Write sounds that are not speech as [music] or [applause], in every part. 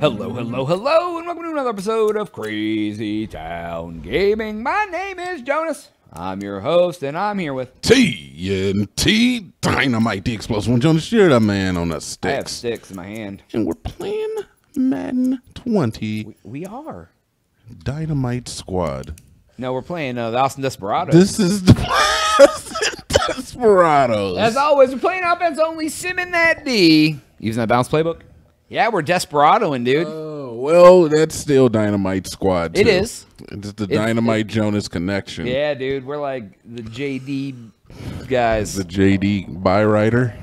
Hello, hello, hello, and welcome to another episode of Crazy Town Gaming. My name is Jonas. I'm your host, and I'm here with. TNT Dinomight, the explosive one. Jonas, you're the man on the I have sticks. sticks in my hand. And we're playing Madden 20 We, we are. Dynamite Squad. No, we're playing uh, the Austin Desperados. This is the [laughs] Desperados. As always, we're playing offense only, simming that D. Using that bounce playbook? Yeah, we're Desperadoing, dude. Oh, well, that's still Dynamite Squad. It too. is. It's the It's- Dynamite Jonas connection. yeah, dude, we're like the JD guys. The JD by Byrider.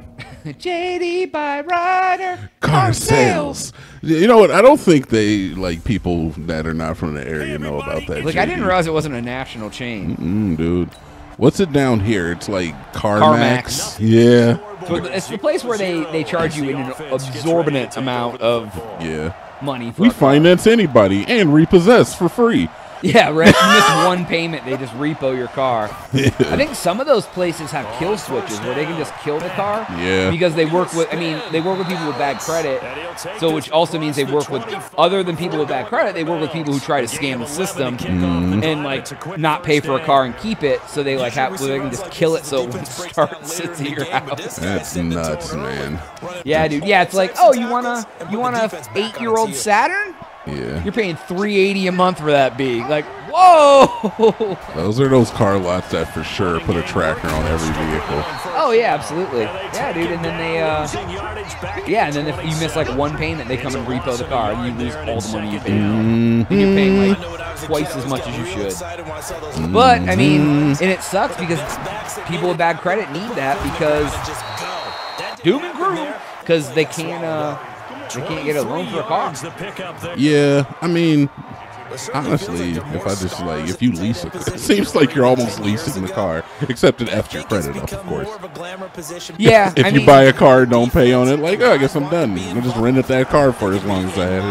JD Byrider. Car sales. You know what? I don't think they like people that are not from the area know about that. Like, I didn't realize it wasn't a national chain. Mm, dude. What's it down here? It's like CarMax. CarMax. Yeah. So it's the place where they, they charge you an exorbitant amount of Yeah. money for We finance anybody and repossess for free. [laughs] Yeah, right. You miss one payment, they just repo your car. I think some of those places have kill switches where they can just kill the car. Yeah. Because they work with, I mean, they work with people with bad credit. So, which also means they work with, other than people with bad credit, they work with people who try to scam the system mm-hmm. and like not pay for a car and keep it. So they like have, so they can just kill it so it [laughs] won't start [laughs] sits at your house. That's nuts, man. Yeah, dude. Yeah, it's like, oh, you want a, you want a eight-year-old Saturn? Yeah. You're paying 380 a month for that big. Like, whoa! [laughs] Those are those car lots that for sure put a tracker on every vehicle. Oh yeah, absolutely. Yeah, dude. And then they, uh, yeah, and then if you miss like one payment, they come and repo the car, and you lose all the money you paid. And you're paying like twice as much as you should. But I mean, and it sucks because people with bad credit need that because doom and gloom because they can't, uh, they can't get a loan for a car. Yeah, I mean, honestly, if I just like, if you lease [laughs] it, it seems like you're almost leasing the car, except it F's your credit up, of course. Yeah, If I you mean, buy a car, don't pay on it, like, oh, I guess I'm done. I just rented that car for as long as I had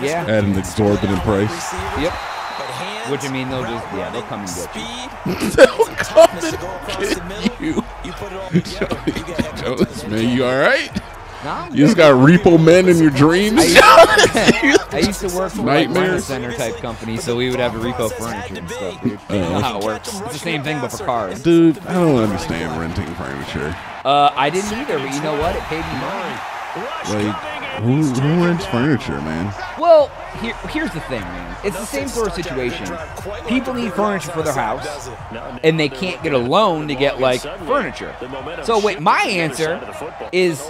it yeah, at an exorbitant price. yep. Which I mean, they'll just, yeah, they'll come and get you. [laughs] They'll come and get you. [laughs] Jonas, man, you all right? I'm You just got repo men in your dreams? I used to work for like Nightmares. rent center type company, so we would have to repo furniture and stuff, dude. You know how it works. It's the same thing, but for cars. Dude, I don't understand renting furniture. Uh, I didn't either, but you know what? It paid me money. Like, who, who rents furniture, man? Well, here, here's the thing, man. It's the same sort of situation. People need furniture for their house, and they can't get a loan to get like furniture. So wait, my answer is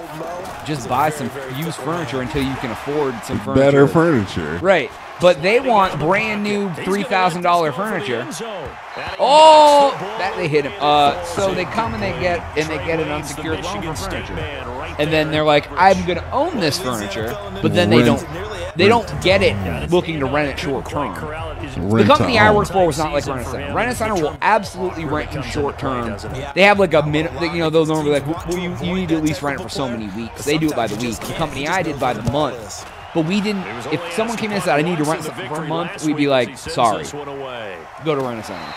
just buy some used furniture until you can afford some furniture. Better furniture. Right. But they want brand new three thousand dollar furniture. Oh, that they hit him. Uh, so they come and they get and they get an unsecured loan for furniture, and then they're like, "I'm gonna own this furniture," but then they don't. They don't get it looking to rent it short term. The company I own. work for was not like Rent a Center. Rent a Center will absolutely rent you short term. They have like a minute, you know, they'll normally be like, well, you, you need to at least rent it for so many weeks. They do it by the week. The company I did by the month. But we didn't, if someone came in and said, I need to rent something for a month, we'd be like, sorry, go to Rent a Center.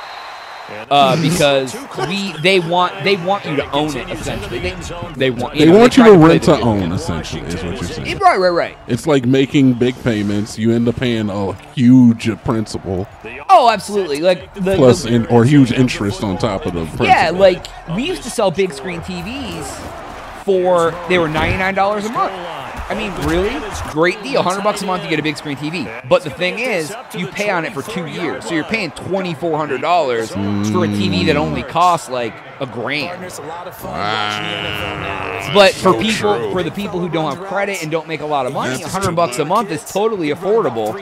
Uh, because we they want they want you to own it essentially. They, they want you They know, want you to rent the to game. own, essentially, is what you're saying. Right, right, right. It's like making big payments. You end up paying a huge principal Oh, absolutely. Like the, plus the- in, or huge interest on top of the principal. Yeah, like we used to sell big screen TVs for they were ninety nine dollars a month. I mean, really, great deal. Hundred bucks a month, you get a big screen TV. But the thing is, you pay on it for two years, so you're paying twenty four hundred dollars for a TV that only costs like a grand. But for people, for the people who don't have credit and don't make a lot of money, hundred bucks a month is totally affordable.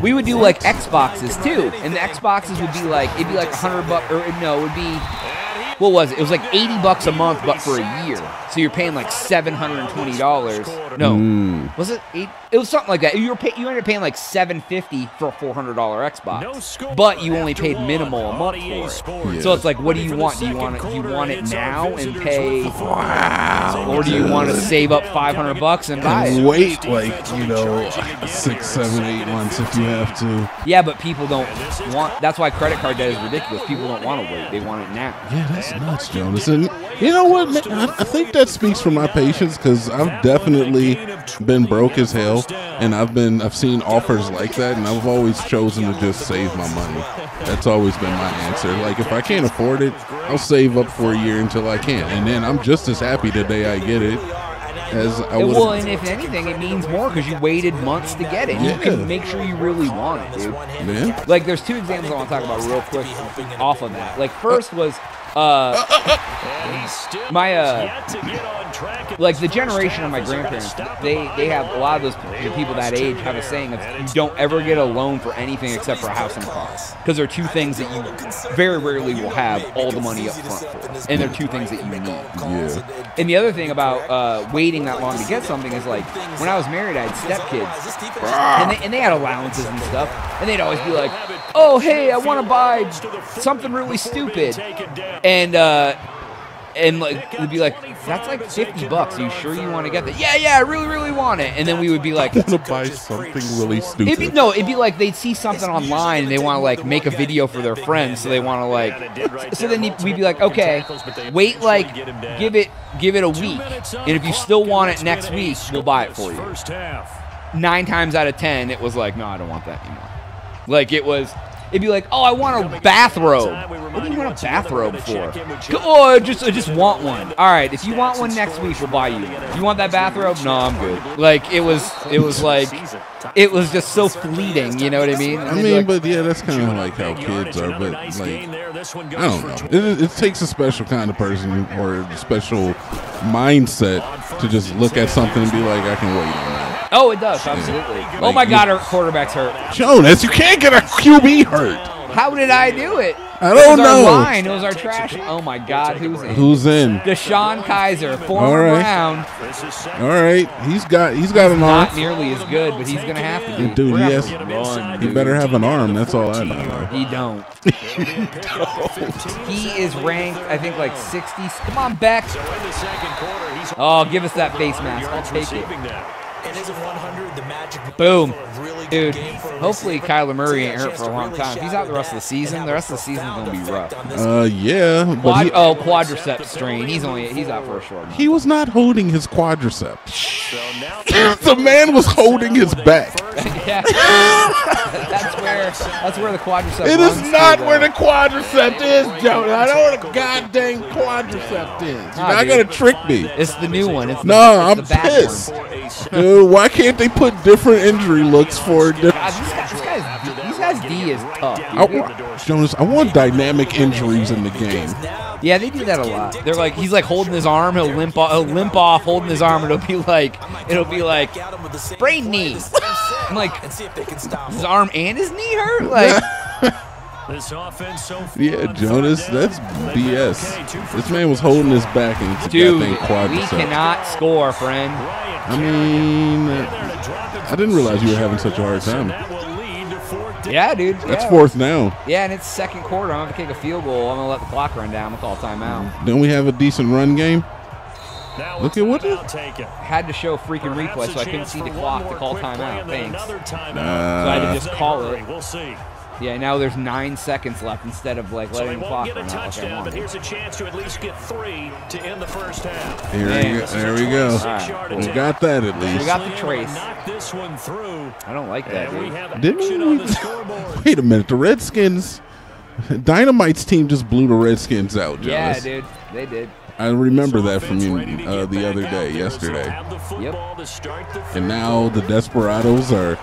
We would do like Xboxes too, and the Xboxes would be like it'd be like hundred bucks, or no, it would be what was it? It was like eighty bucks a month, but for a year. So you're paying like seven hundred and twenty dollars. No, Mm. was it eight? It was something like that. You were pay, you ended up paying like seven fifty for a four hundred dollar Xbox, but you only paid minimal a month for it. So it's like, what do you want? Do you want it? Do you want it now and pay, Wow. or do you want to save up five hundred bucks and buy it? wait like you know six, seven, eight months if you have to. Yeah, but people don't want. That's why credit card debt is ridiculous. People don't want to wait; they want it now. Yeah, that's nuts, Jonas. And you know what? man, I, I think that speaks for my patience because I've definitely been broke as hell, and I've been I've seen offers like that, and I've always chosen to just save my money. That's always been my answer. Like if I can't afford it, I'll save up for a year until I can, and then I'm just as happy the day I get it as I And would. well, and if anything, it means more because you waited months to get it. You Yeah. can make sure you really want it, dude. Man, Like, there's two examples I want to talk about real quick off of that. Like, first was uh, my uh, like the generation of my grandparents. They they have a lot of those the people that age have a saying of you don't ever get a loan for anything except for a house and a car because they're two things that you very rarely will have all the money up front for, and they're two things that you need. yeah, And the other thing about uh, waiting that long to get something is like when I was married, I had stepkids, and they, and they had allowances and stuff, and they'd always be like, "Oh, hey, I want to buy something really stupid," and uh, and like it'd be like, "That's like fifty bucks. Are you sure you want to get that?" Yeah, yeah, I really, really want it. And then we would be like, want to buy something really stupid. It'd be, no, it'd be like they'd see something online and they want to like make a video for their friends, so they want to like. So then we'd be like, okay, wait, like, give it, give it a week, and if you still want it next week, we'll buy it for you. Nine times out of ten, it was like, no, I don't want that anymore. Like it was. It'd be like, oh, I want a bathrobe. What do you want a bathrobe for? Oh, I just, I just want one. All right, if you want one next week, we'll buy you. one. You want that bathrobe? No, I'm good. Like it was, it was like, it was just so fleeting. You know what I mean? I mean, but yeah, that's kind of like how kids are. But like, I don't know. It, it takes a special kind of person or a special mindset to just look at something and be like, I can wait on that. Oh, it does absolutely. Oh my God, our quarterback's hurt. Jonas, you can't get a QB hurt. How did I do it? I It was don't our know. line. It was our trash. Oh my God, who's in? Who's in? DeShone Kizer, former All right. Brown. All right, he's got he's got an Not arm. nearly as good, but he's gonna have to be. Dude, We're he has. run, He dude. better have an arm. That's all I know. He don't. he is ranked, I think, like 60. Come on, Beck. Oh, give us that face mask. I'll take it. And isn't 100 the magic Boom. really Dude, good game for hopefully receiver? Kyler Murray ain't hurt for a long time. If he's out the rest of the season, the rest of the season's going to be rough. Uh, yeah, but Quad, he, oh, quadriceps strain. He's only he's out for a short month. he was not holding his quadriceps. [laughs] the man was holding his back. [laughs] yeah. that's [laughs] where that's where the quadriceps It is runs to, not where the quadricep is, Jonah. I know where the goddamn quadricep is. You're Nah, not dude. gonna trick me. It's the new one. It's the, No, it's I'm the back pissed. One. Dude, why can't they put different injury looks for different? God, this guy, this guy's D, guy's D is tough. I want, Jonas, I want dynamic injuries in the game. Yeah, they do that a lot. They're like, he's like holding his arm, he'll limp, off, he'll limp off, holding his arm, and it'll be like, it'll be like, sprained knee. [laughs] I'm like, his arm and his knee hurt. Like, [laughs] This offense so far Yeah, Jonas, that's BS. This man was holding his back and it's a dude, goddamn we cannot score, friend. I mean, I didn't realize you were having such a hard time. Yeah, dude. That's yeah. fourth now. Yeah, and it's second quarter. I'm gonna kick a field goal. I'm gonna let the clock run down. I'm gonna call timeout. Don't we have a decent run game? Look at what I'll take it. Had to show freaking replay, so I couldn't see the clock to call timeout. Thanks. Another timeout. So I had Uh, to just call it. We'll see. Yeah, now there's nine seconds left instead of like So they letting the won't clock get a run out like touchdown, but here's a chance to at least get three to end the first half. here Man. we go. There we go. Alright. We got that at least. We got the trace. Knock this one through. I don't like that, dude. Didn't we? on the. [laughs] Wait a minute. The Redskins, Dynamite's team just blew the Redskins out, Yeah, dude, they did. I remember that from you uh, the other day, yesterday. Yep. And now the Desperados are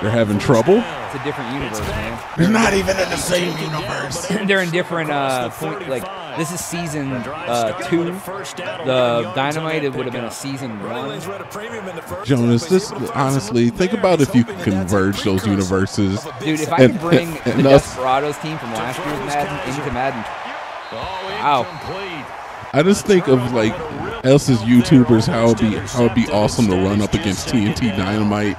they're having trouble. It's a different universe, man. [laughs] They're not even in the same universe. [laughs] They're in different uh point. Like this is season uh two. The Dynamite it would have been a season one. Jonas, this honestly, think about if you could converge those universes. Dude, if I And- could bring [laughs] and the us- Desperados team from last year's Madden into Madden Wow. I just think of like else's YouTubers how it'd be how it'd be awesome to run up against TNT Dinomight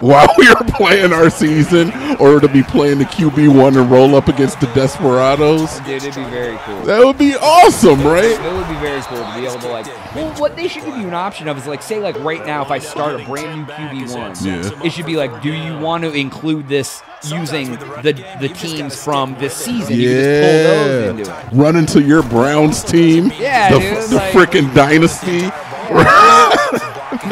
while [laughs] we are playing our season, or to be playing the QB one and roll up against the Desperados. Dude, it'd be very cool. That would be awesome, right? It would be very cool to be able to like. Well, what they should give you an option of is like, say, like right now, if I start a brand new QB one, Yeah. it should be like, do you want to include this using the the teams from this season? You just pull those into Yeah, it. run into your Browns team. Yeah, the, dude, the like- freaking dynasty.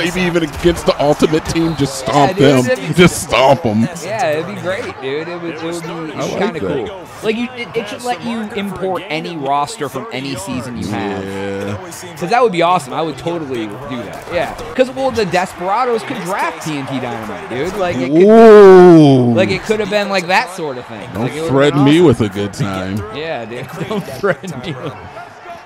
Maybe even against the ultimate team, just stomp Yeah, dude, them. be- Just stomp them. Yeah, it'd be great, dude. It would, it would be like kind of cool. Like you, it, it should let you import any roster from any season you have. Yeah. Because that would be awesome. I would totally do that. Yeah. Because well, the Desperados could draft TNT Dinomight, dude. Like it could, Ooh. like it could have been like that sort of thing. Don't like, threaten been me with a good time. Yeah, dude. [laughs] Don't threaten me.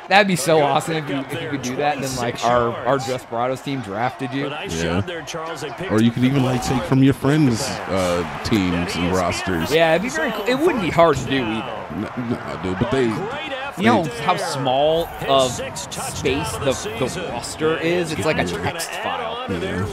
That'd be so awesome if you if you could do that. And then like our our Desperados team drafted you. Yeah. job there, Charles. They picked Or you could even like take from your friends' uh, teams and rosters. Yeah, it'd be very cool. It wouldn't be hard to do either. No, Nah, dude, but they. You know how small of space the, the roster is? It's like a text file. Yeah.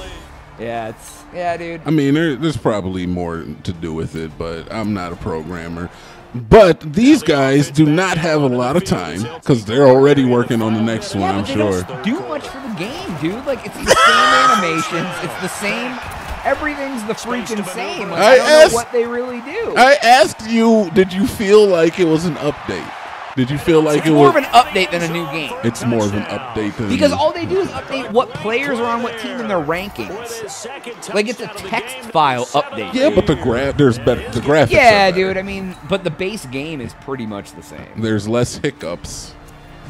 Yeah, it's yeah, dude. I mean, there, there's probably more to do with it, but I'm not a programmer. But these guys do not have a lot of time because they're already working on the next one, I'm they sure. don't do much for the game, dude. Like it's the same [laughs] animations, it's the same. Everything's the freaking same. Like, I, I asked- know what they really do. I asked you, did you feel like it was an update? Did you feel like it's it more was? of an update than a new game. it's more of an update than Because all they do is update what players are on what team in their rankings. Like it's a text file update. yeah, dude. but the gra- there's better the graphics. yeah, dude. I mean, but the base game is pretty much the same. There's less hiccups.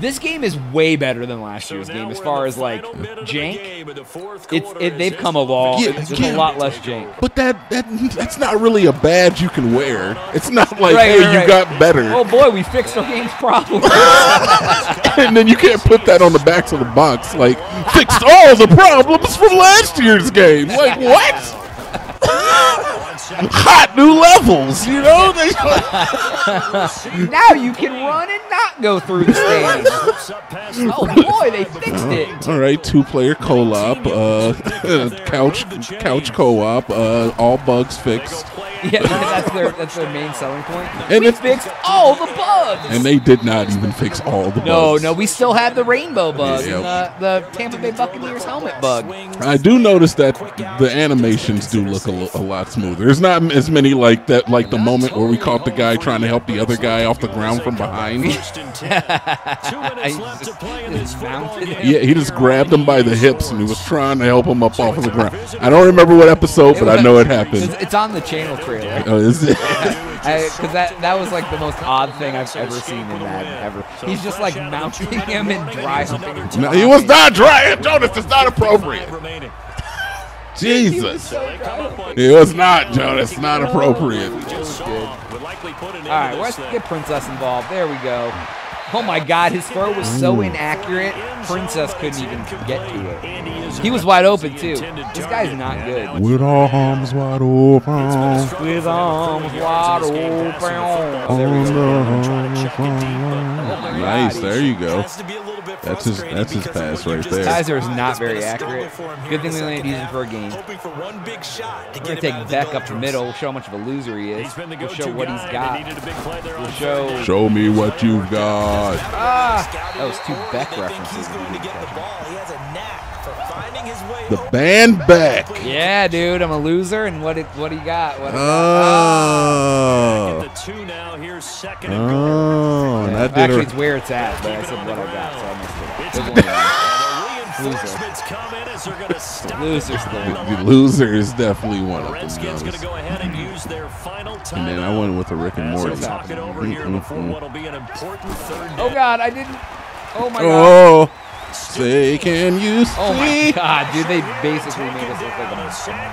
This game is way better than last year's game as far as like jank. It's it, they've come a long. Yeah, There's yeah. a lot less jank. But that, that [laughs] that's not really a badge you can wear. It's not like, Right, hey, right, you right. got better. Oh boy, we fixed our game's problem. [laughs] and then you can't put that on the backs of the box. Like, fixed all the problems from last year's game. Like, what? Hot new levels, you know? They, [laughs] now you can run and not go through the stands. [laughs] Oh boy, they fixed it. all right, two player co op, uh, [laughs] couch couch co op, uh, all bugs fixed. Yeah, [laughs] that's their that's their main selling point. And we it- fixed all the bugs. And they did not even fix all the no, bugs. no, no, we still have the rainbow bug Yeah. and the, the Tampa Bay Buccaneers helmet bug. I do notice that the animations do look a, a lot smoother. There's not as many like that, like the moment where we caught the guy trying to help the other guy off the ground from behind. [laughs] Just mounted him. Yeah, he just grabbed him by the hips and he was trying to help him up off of the ground. I don't remember what episode, but I know it happened. It's, it's on the channel trailer. Oh, is it? Because [laughs] that that was like the most odd thing I've ever seen in that ever. He's just like mounting him and dry humping him. No, he was not dry. Jonas, it's not appropriate. [laughs] Jesus. So. It was not, Jonas. Not appropriate. Would likely put an All right, let's get Princess involved. There we go. Oh my God, his throw was so inaccurate. Princess couldn't even get to it. He was wide open too. This guy's not good. With arms wide open. With arms wide open. Oh, there we go. Oh Nice. There you go. Has to be a little bit That's his- that's his pass right just there. Kizer is not very accurate. for him here Good thing we the only second used him for a game. Hoping for one big shot to We're gonna take of Beck up the doldrums. middle, show how much of a loser he is. He's been the We'll show what he's got. needed a big play there We'll show. Show me what you've got. Ah, that was two Scouted Beck it, or they think references. He's going to get the ball. He has a knack for finding his way The open. band back. Yeah, dude, I'm a loser, and what it, what do you got? What do you got? Oh. The two now. Here's second and goal. Oh, and that did Actually, her. it's where it's at, but I said what I got, so I missed it. It's It and was the reinforcements come in as they're going to stop. Loser's the The loser definitely one The of them. Redskins going to go ahead and use their final time. And then I went with a Rick and Morty. we talk it over here mm-hmm. before what'll be an important third Oh. God, I didn't. Oh my God. Oh, say can you see? Oh my God, dude, they basically made us look like a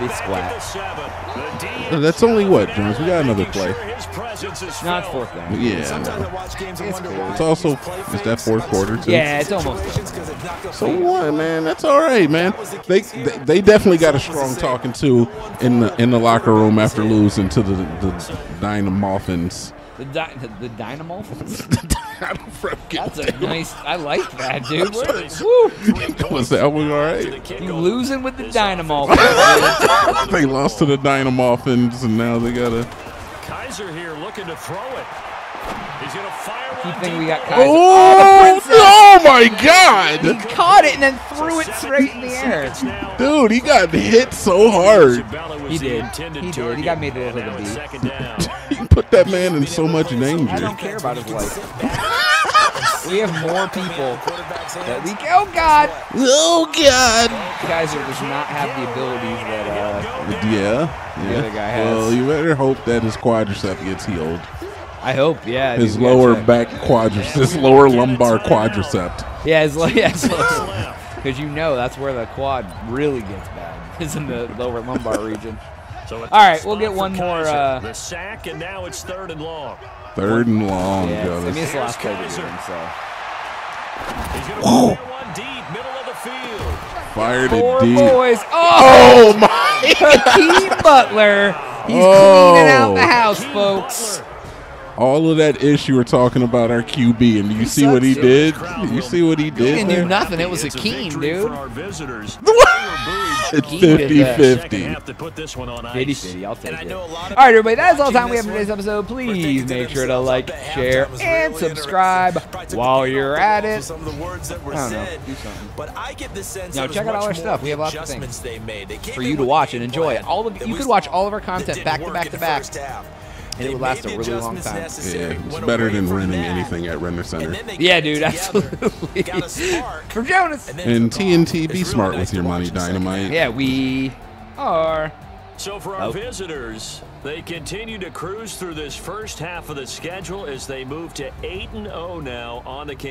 bisquat. [laughs] That's only what, Jones? We got another play. No, it's fourth down. Yeah. Sometimes. I watch games and It's cool. It's also is that fourth quarter too? Yeah, it's almost. Just 'cause it knocked up So what, man? That's all right, man. They, they they definitely got a strong talking to in the in the locker room after losing to the the Dynamorphins. The, di- the, the [laughs] Dynamo? That's a nice. I like that, dude. Where- [laughs] Woo! [laughs] Was that one all right? You losing with the dynamo. [laughs] They lost to the Dynamorphins, and now they got to. Kizer here looking to throw it. He's going to fire Keep one thinking we got Kizer. Oh, the oh my God! He caught it and then threw it straight in the air. Dude, he got hit so hard. He did. He did. He got made it a Now little it's beat. Second down. You put that man in so much I danger. don't care about his life. we have more people that we. Oh God! Oh God! Kizer does not have the abilities that. Uh, Yeah, yeah. other guy has. Well, you better hope that his quadricep gets healed. I hope. Yeah. His lower back quadricep, his lower lumbar quadricep. Yeah, his. [laughs] Yeah, because you know that's where the quad really gets bad. Is in the lower lumbar region. So All right, we'll get one more, uh, the sack, and now it's third and long. Third and long, Yeah, I mean Jonas. it's the last play we're doing, so. He's going to fire one deep, middle of the field. Fired Four it deep. boys. Oh, Oh [laughs] my! Hakeem Butler. He's Oh. cleaning out the house, Keem folks. Butler. All of that ish you were talking about our QB, and do you see what he did? You see what he He did didn't do there? nothing. It was It's a Hakeem, victory dude. For our visitors. [laughs] It's He did that. 50 50-50. have to put this one on Fitty ice. fitty, I'll take it. know a All lot of right, everybody, that's all the time we have for today's episode. Please make sure to like, share, and subscribe interesting." Probably took while you're at it. Some of the words that were I don't know. Do something. But I get the sense Now, check out all our stuff. We have lots of adjustments things they made. They for you to watch and enjoy. All of you could watch all of our content back to work back in to the back. First half. And it would last a really long time. necessary, Yeah, it's better than renting that, anything at Rent a Center. Yeah, dude, [laughs] together, absolutely. got a spark, From Jonas. and And. TNT, It's be really smart nice with your money, in the second Dynamite. Yeah, we are. So for our Oh. visitors, they continue to cruise through this first half of the schedule as they move to 8 and 0 now on the campaign.